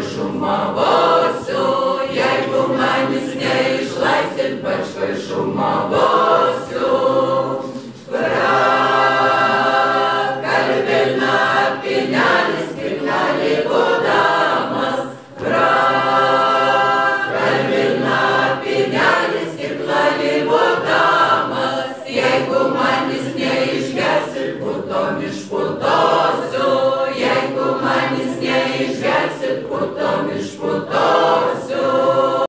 Yeshua. O